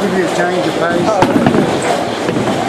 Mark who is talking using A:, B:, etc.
A: Give you a change of pace.